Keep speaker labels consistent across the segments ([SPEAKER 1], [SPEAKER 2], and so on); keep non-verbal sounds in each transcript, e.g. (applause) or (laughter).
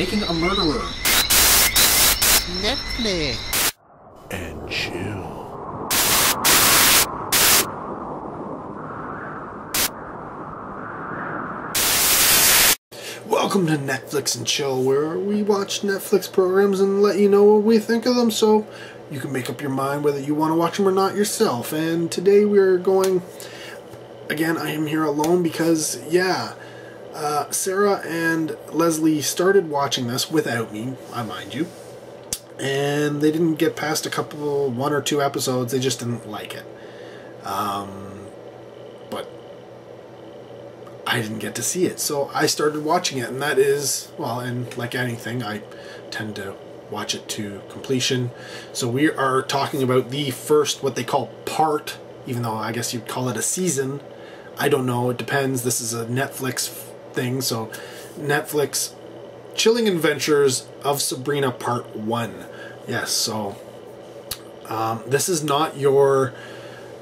[SPEAKER 1] Making a Murderer.
[SPEAKER 2] Netflix.
[SPEAKER 3] And chill.
[SPEAKER 4] Welcome to Netflix and Chill, where we watch Netflix programs and let you know what we think of them so you can make up your mind whether you want to watch them or not yourself. And today we're going. Again, I am here alone because, yeah, uh, Sarah and Leslie started watching this without me, I mind you. And they didn't get past a couple, one or two episodes, they just didn't like it. Um, but I didn't get to see it. So I started watching it, and that is, well, and like anything, I tend to watch it to completion. So we are talking about the first, what they call part, even though I guess you'd call it a season. I don't know, it depends. This is a Netflix thing, so Netflix Chilling Adventures of Sabrina Part 1. Yes, so um, this is not your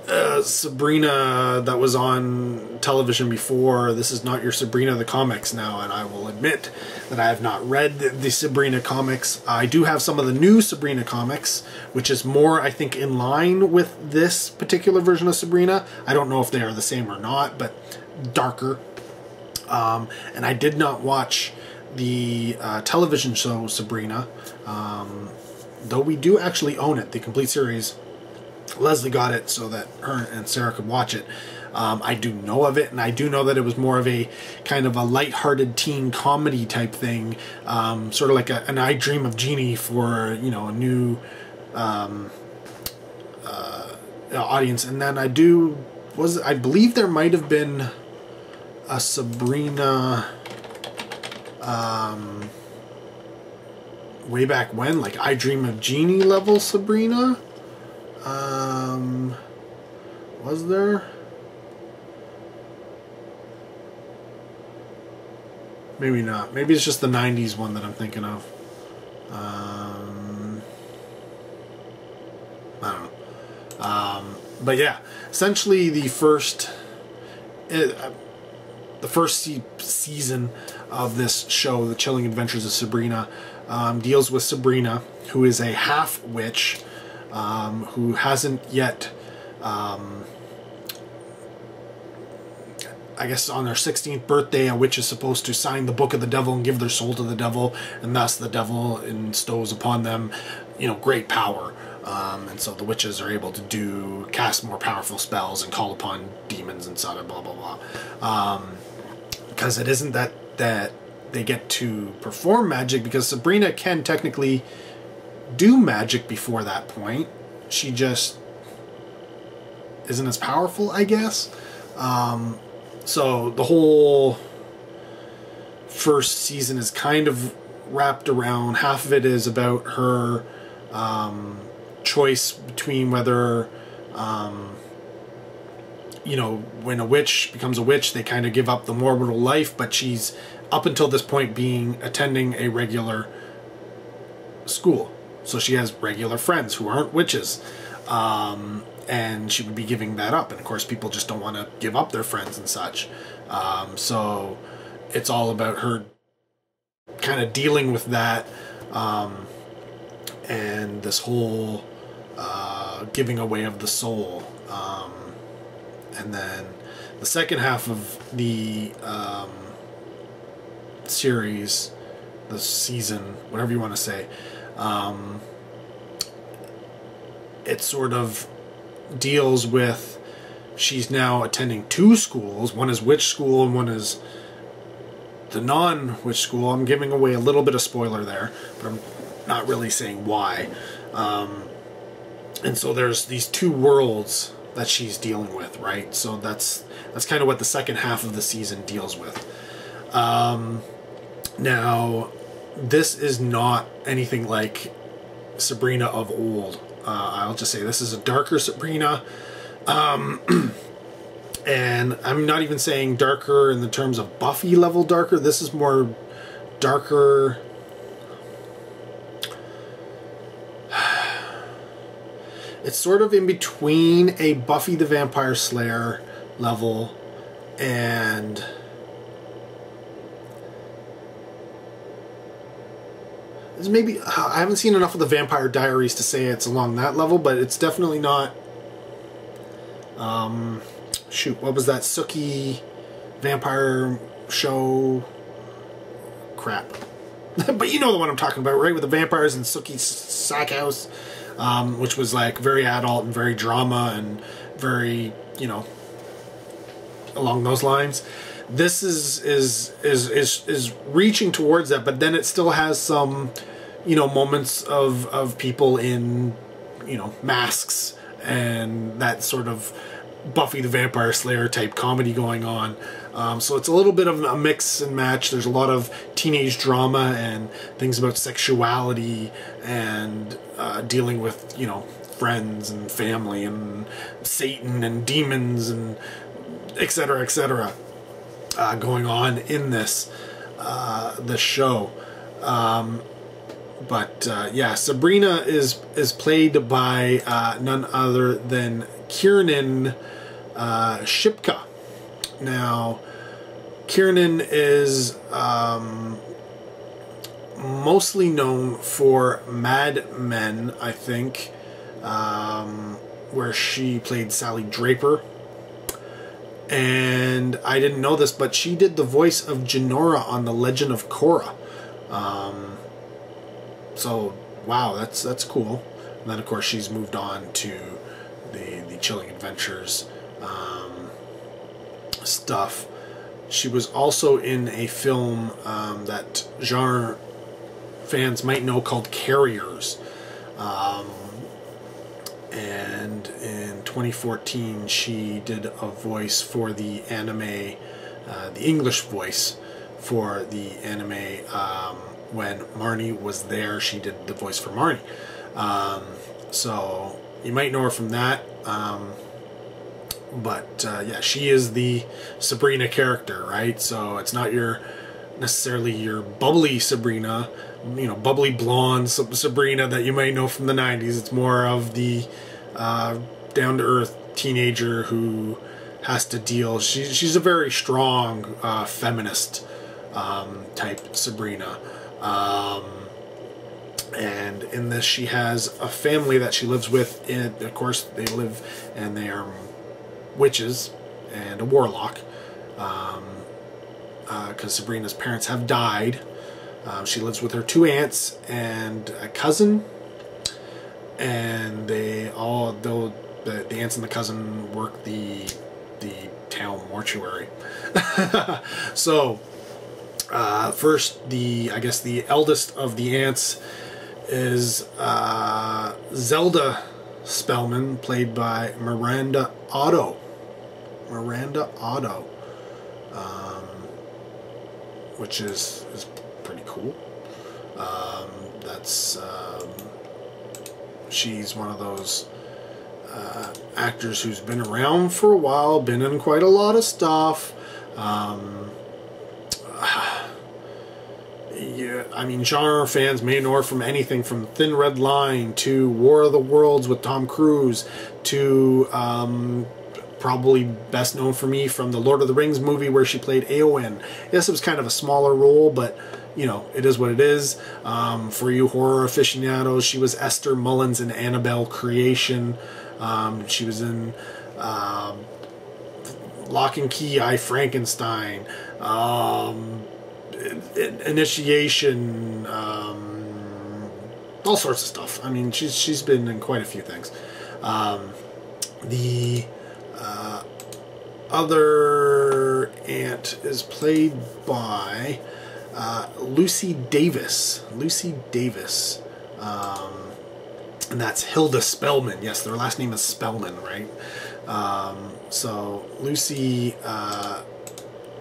[SPEAKER 4] uh, Sabrina that was on television before. This is not your Sabrina the comics now, and I will admit that I have not read the, the Sabrina comics. I do have some of the new Sabrina comics, which is more, I think, in line with this particular version of Sabrina. I don't know if they are the same or not, but darker. Um, and I did not watch the uh, television show Sabrina, um, though we do actually own it, the complete series Leslie got it so that her and Sarah could watch it. Um, I do know of it, and I do know that it was more of a kind of a light-hearted teen comedy type thing, um, sort of like a, an I Dream of Jeannie for you know a new um, uh, audience. And then I do was I believe there might have been a Sabrina um, way back when, like I Dream of Jeannie level Sabrina. Um, was there? Maybe not. Maybe it's just the 90s one that I'm thinking of. Um, I don't know. Um, but yeah, essentially the first, it, uh, the first se season of this show, The Chilling Adventures of Sabrina, um, deals with Sabrina, who is a half witch um, who hasn't yet, um, I guess on their 16th birthday, a witch is supposed to sign the book of the devil and give their soul to the devil, and thus the devil instows upon them, you know, great power. Um, and so the witches are able to do cast more powerful spells and call upon demons and such, blah blah blah. Um, because it isn't that that they get to perform magic because Sabrina can technically do magic before that point. She just isn't as powerful, I guess. Um, so the whole first season is kind of wrapped around. Half of it is about her um, choice between whether, um, you know, when a witch becomes a witch, they kind of give up the mortal life, but she's up until this point being attending a regular school. So she has regular friends who aren't witches. Um, and she would be giving that up. And of course, people just don't want to give up their friends and such. Um, so it's all about her kind of dealing with that um, and this whole uh, giving away of the soul. And then the second half of the um, series, the season, whatever you want to say, um, it sort of deals with she's now attending two schools. One is witch school and one is the non-witch school. I'm giving away a little bit of spoiler there, but I'm not really saying why. Um, and so there's these two worlds that she's dealing with, right? So that's that's kind of what the second half of the season deals with. Um, now, this is not anything like Sabrina of old. Uh, I'll just say this is a darker Sabrina. Um, (clears throat) and I'm not even saying darker in the terms of Buffy level darker. This is more darker. It's sort of in between a Buffy the Vampire Slayer level and maybe I haven't seen enough of the Vampire Diaries to say it's along that level, but it's definitely not. Um, shoot, what was that Sookie vampire show? Crap. (laughs) but you know the one I'm talking about, right? With the vampires and Sookie Stackhouse, um, which was like very adult and very drama and very, you know, along those lines. This is is is is is reaching towards that, but then it still has some, you know, moments of of people in, you know, masks and that sort of Buffy the Vampire Slayer type comedy going on. Um, so it's a little bit of a mix and match. There's a lot of teenage drama and things about sexuality and uh, dealing with, you know, friends and family and Satan and demons and etc. etc. Uh, going on in this uh, this show. Um, but uh, yeah, Sabrina is is played by uh, none other than Kiernan uh, Shipka. Now, Kiernan is um, mostly known for Mad Men, I think, um, where she played Sally Draper. And I didn't know this, but she did the voice of Jinora on The Legend of Korra. Um, so, wow, that's that's cool. And then, of course, she's moved on to the the Chilling Adventures um, stuff. She was also in a film um, that genre fans might know called Carriers. Um, and in 2014, she did a voice for the anime, uh, the English voice for the anime. Um, when Marnie was there, she did the voice for Marnie. Um, so you might know her from that. Um, but uh, yeah, she is the Sabrina character, right? So it's not your necessarily your bubbly Sabrina, you know, bubbly blonde Sabrina that you might know from the '90s. It's more of the uh, down to earth teenager who has to deal. She, she's a very strong uh, feminist um, type Sabrina. Um, and in this, she has a family that she lives with. And of course, they live and they are witches and a warlock. Um, because uh, Sabrina's parents have died. Um, she lives with her two aunts and a cousin, and they all though the, the aunts and the cousin work the the town mortuary. (laughs) so uh, first, the I guess the eldest of the aunts is uh, Zelda Spellman, played by Miranda Otto. Miranda Otto, um, which is is pretty cool. Um, that's um, she's one of those uh, actors who's been around for a while, been in quite a lot of stuff. Um, (sighs) yeah, I mean, genre fans may know her from anything from Thin Red Line to War of the Worlds with Tom Cruise to um, probably best known for me from the Lord of the Rings movie where she played Eowyn. Yes, it was kind of a smaller role, but you know, it is what it is. Um, for you horror aficionados, she was Esther Mullins in Annabelle Creation. Um, she was in um, Locke and Key, I Frankenstein, um, Initiation, um, all sorts of stuff. I mean, she's she's been in quite a few things. Um, the uh, other aunt is played by uh, Lucy Davis. Lucy Davis. Um, and that's Hilda Spellman. Yes, their last name is Spellman, right? Um, so Lucy uh,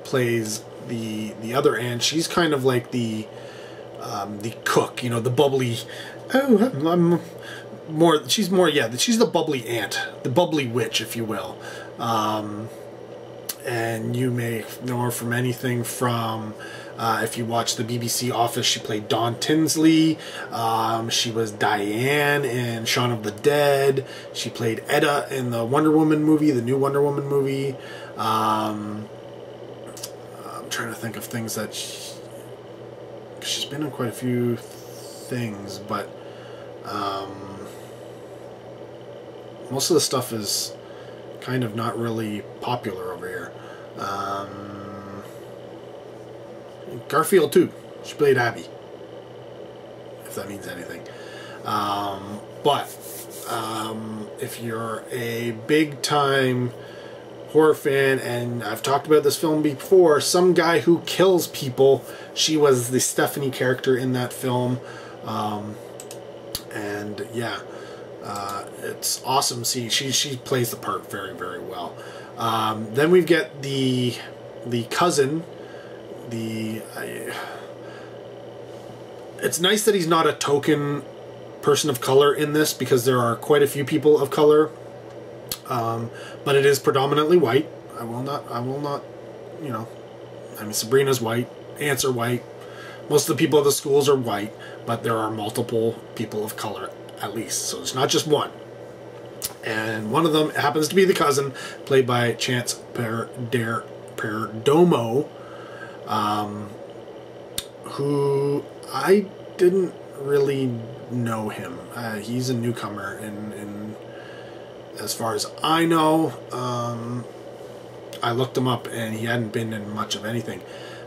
[SPEAKER 4] plays the the other aunt. She's kind of like the um, the cook, you know, the bubbly. Oh, I'm more she's more yeah she's the bubbly aunt the bubbly witch if you will um, and you may know her from anything from uh, if you watch the BBC Office, she played Dawn Tinsley. Um, she was Diane in Shaun of the Dead. She played Etta in the Wonder Woman movie, the new Wonder Woman movie. Um, I'm trying to think of things that she, she's been in quite a few things, but um, most of the stuff is kind of not really popular over here. Um, Garfield too. She played Abby, if that means anything. Um, but um, if you're a big time horror fan, and I've talked about this film before, some guy who kills people. She was the Stephanie character in that film, um, and yeah, uh, it's awesome. See, she she plays the part very very well. Um, then we get the the cousin, the. I, it's nice that he's not a token person of color in this because there are quite a few people of color um, but it is predominantly white. I will not. I will not. You know, I mean Sabrina's white. Aunts are white. Most of the people at the schools are white, but there are multiple people of color at least. So it's not just one. And one of them happens to be the cousin, played by Chance per, Der, Perdomo, um, who I didn't really know him. Uh, he's a newcomer in, in as far as I know, um, I looked him up and he hadn't been in much of anything.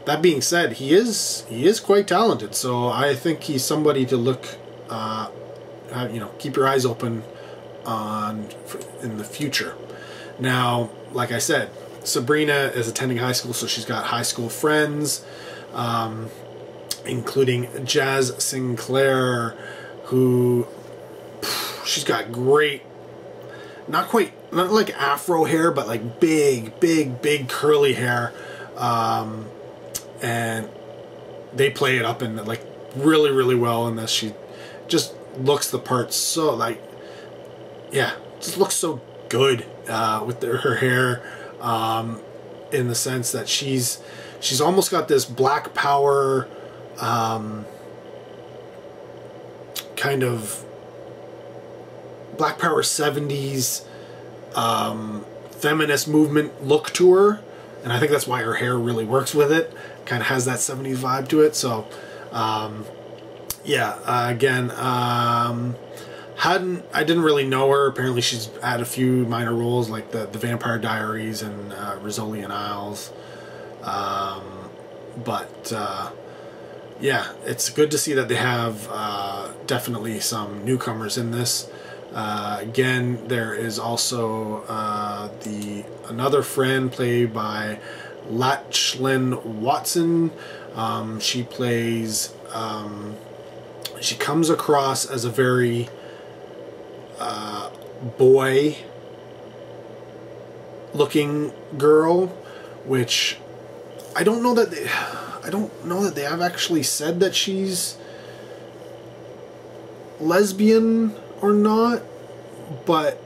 [SPEAKER 4] That being said, he is he is quite talented, so I think he's somebody to look, uh, you know, keep your eyes open on in the future. Now, like I said, Sabrina is attending high school, so she's got high school friends, um, including Jaz Sinclair, who she's got great not quite not like afro hair, but like big, big, big curly hair, um, and they play it up and like really, really well in this. She just looks the part so like, yeah, just looks so good uh, with the, her hair, um, in the sense that she's she's almost got this black power, um, kind of Black Power 70s um, feminist movement look to her. And I think that's why her hair really works with it. Kind of has that 70s vibe to it. So, um, yeah, uh, again, um, hadn't I didn't really know her. Apparently, she's had a few minor roles like the the Vampire Diaries and uh, Rizzoli and Isles. Um, but uh, yeah, it's good to see that they have uh, definitely some newcomers in this. Uh, again, there is also uh, the another friend played by Lachlan Watson. Um, she plays. Um, she comes across as a very boy looking girl, which I don't know that they, I don't know that they have actually said that she's lesbian or not, but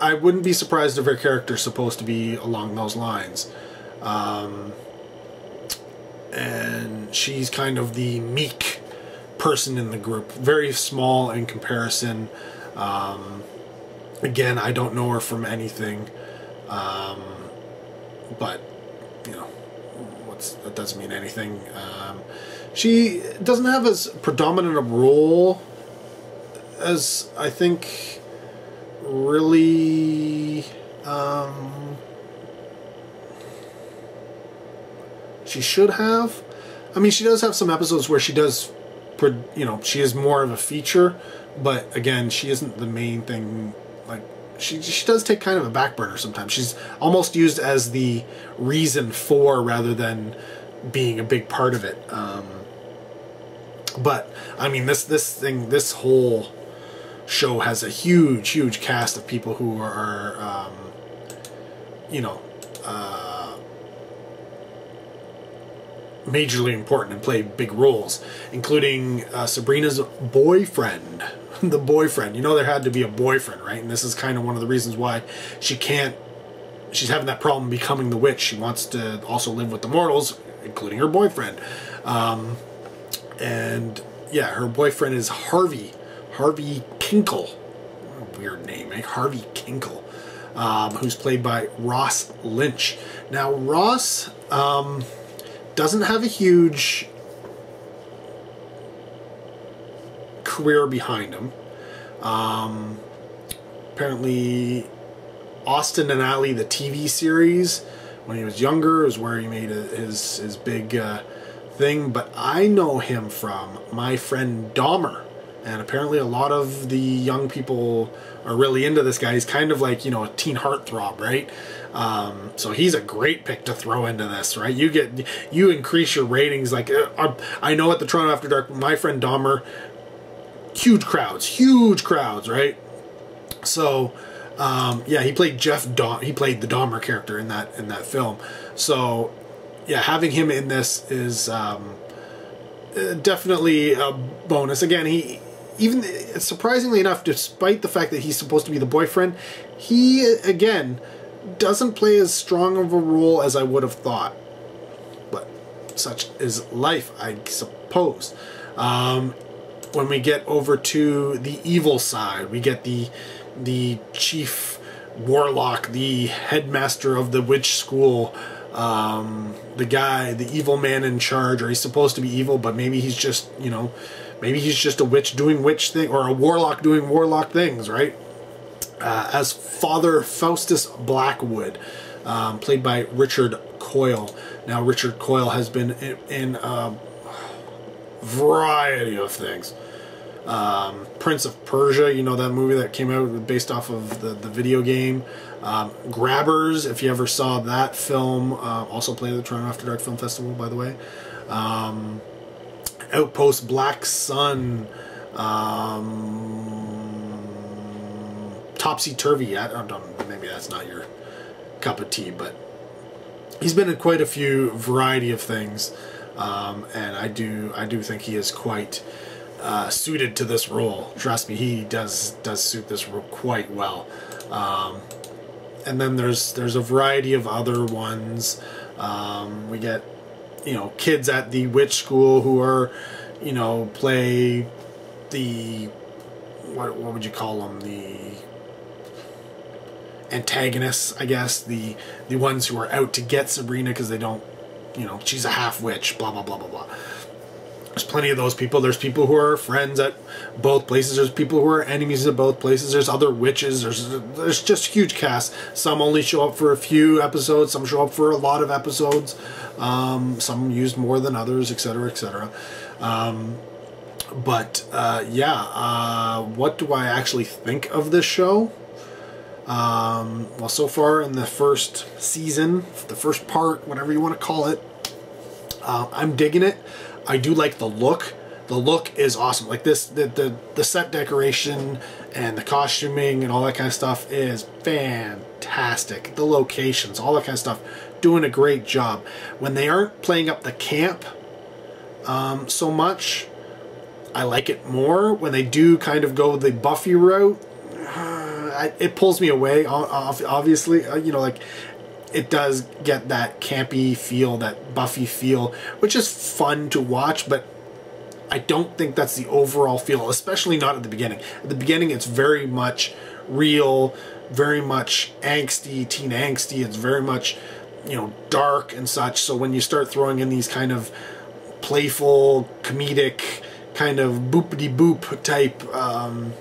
[SPEAKER 4] I wouldn't be surprised if her character's supposed to be along those lines. Um, and she's kind of the meek person in the group, very small in comparison. Um, again, I don't know her from anything, um, but you know, what's that doesn't mean anything. Um, she doesn't have as predominant a role as I think really um, she should have. I mean, she does have some episodes where she does, you know, she is more of a feature, but again, she isn't the main thing. Like she she does take kind of a back burner sometimes. She's almost used as the reason for rather than being a big part of it. Um, but I mean, this this thing, this whole show has a huge, huge cast of people who are, um, you know, uh, majorly important and play big roles, including uh, Sabrina's boyfriend. (laughs) the boyfriend. You know, there had to be a boyfriend, right? And this is kind of one of the reasons why she can't. She's having that problem becoming the witch. She wants to also live with the mortals, including her boyfriend. Um, and yeah, her boyfriend is Harvey Harvey Kinkle. Weird name, eh? Harvey Kinkle. Um, who's played by Ross Lynch. Now, Ross um, doesn't have a huge career behind him. Um, apparently, Austin and Ally, the TV series, when he was younger, is where he made his his big uh, thing. But I know him from my friend Dahmer, and apparently a lot of the young people are really into this guy. He's kind of like you know a teen heartthrob, right? Um, so he's a great pick to throw into this, right? You get you increase your ratings. Like uh, I know at the Toronto After Dark, my friend Dahmer, huge crowds, huge crowds, right? So um, yeah, he played Jeff. Dom- he played the Dahmer character in that in that film. So yeah, having him in this is um, uh, definitely a bonus. Again, he even surprisingly enough, despite the fact that he's supposed to be the boyfriend, he again doesn't play as strong of a role as I would have thought. But such is life, I suppose. Um, when we get over to the evil side, we get the the chief warlock, the headmaster of the witch school, um, the guy, the evil man in charge, or he's supposed to be evil, but maybe he's just, you know, maybe he's just a witch doing witch thing, or a warlock doing warlock things, right? Uh, as Father Faustus Blackwood, um, played by Richard Coyle. Now, Richard Coyle has been in, in a variety of things. Um, Prince of Persia, you know that movie that came out based off of the, the video game. Um, Grabbers, if you ever saw that film, uh, also played at the Toronto After Dark Film Festival, by the way. Um, Outpost Black Sun. Um, Topsy Turvy. I don't know, maybe that's not your cup of tea, but he's been in quite a few variety of things, um, and I do I do think he is quite uh, suited to this role. Trust me, he does does suit this role quite well. Um, and then there's there's a variety of other ones. Um, we get you know kids at the witch school who are you know play the what what would you call them the antagonists I guess the the ones who are out to get Sabrina because they don't you know she's a half witch blah blah blah blah blah there's plenty of those people. There's people who are friends at both places. There's people who are enemies at both places. There's other witches. There's there's just huge cast. Some only show up for a few episodes. Some show up for a lot of episodes. Um, some used more than others, etc., etc. Um, but uh, yeah, uh, what do I actually think of this show? Um, well, so far in the first season, the first part, whatever you want to call it, uh, I'm digging it. I do like the look. The look is awesome. Like this, the, the, the set decoration and the costuming and all that kind of stuff is fantastic. The locations, all that kind of stuff, doing a great job. When they aren't playing up the camp um, so much, I like it more. When they do kind of go the Buffy route, (sighs) it pulls me away. Obviously, uh, you know, like it does get that campy feel, that Buffy feel, which is fun to watch, but I don't think that's the overall feel, especially not at the beginning. At the beginning, it's very much real, very much angsty, teen angsty. It's very much, you know, dark and such. So when you start throwing in these kind of playful, comedic, kind of boopity boop type um,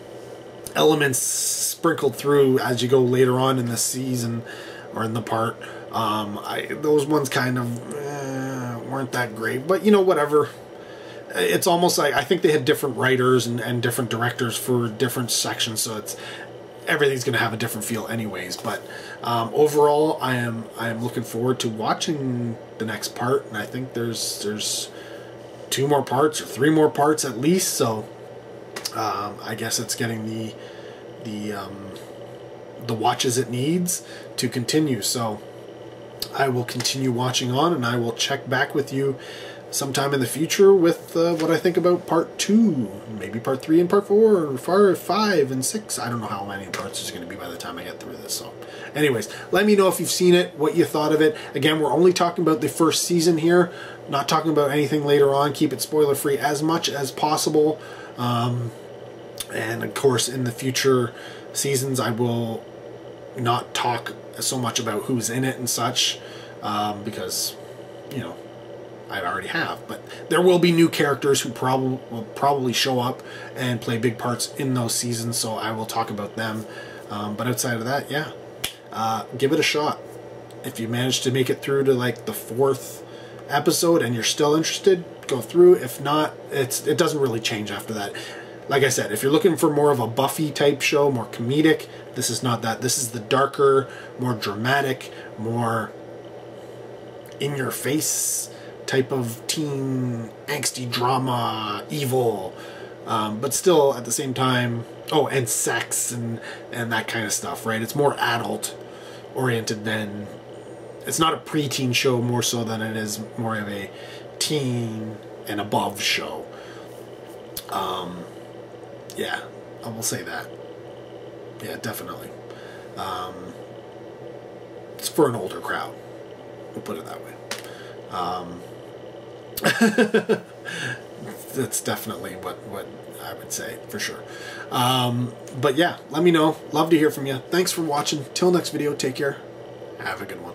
[SPEAKER 4] elements sprinkled through as you go later on in the season, or in the part. Um, I those ones kind of eh, weren't that great, but you know whatever. It's almost like I think they had different writers and, and different directors for different sections, so it's everything's going to have a different feel anyways. But um, overall, I am I am looking forward to watching the next part, and I think there's there's two more parts or three more parts at least. So um, I guess it's getting the the um, the watches it needs to continue. So I will continue watching on and I will check back with you sometime in the future with uh, what I think about part two, maybe part three and part four, or part five and six. I don't know how many parts there's going to be by the time I get through this. So, anyways, let me know if you've seen it, what you thought of it. Again, we're only talking about the first season here, not talking about anything later on. Keep it spoiler free as much as possible. Um, and of course, in the future seasons, I will not talk so much about who's in it and such, um, because, you know, I, already have. But there will be new characters who probably will probably show up and play big parts in those seasons. So I will talk about them. Um, but outside of that, yeah, uh, give it a shot. If you manage to make it through to like the fourth episode and you're still interested, go through. If not, it's it doesn't really change after that. Like I said, if you're looking for more of a Buffy type show, more comedic, this is not that. This is the darker, more dramatic, more in your face type of teen angsty drama, evil, um, but still at the same time, oh, and sex and and that kind of stuff, right? It's more adult oriented than it's not a preteen show more so than it is more of a teen and above show. Um, yeah, I will say that. Yeah, definitely. Um, it's for an older crowd. We'll put it that way. Um, (laughs) that's definitely what, what I would say for sure. Um, but yeah, let me know. Love to hear from you. Thanks for watching. Till next video, take care. Have a good one.